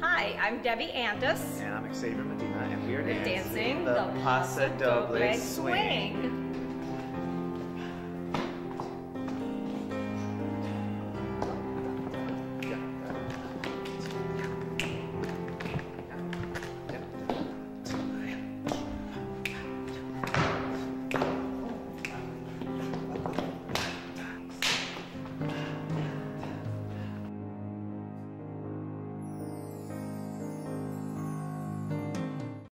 Hi, I'm Debbie Andis. And I'm Xavier Medina, and we are dancing, dancing the, the Paso Doble Doble swing. swing.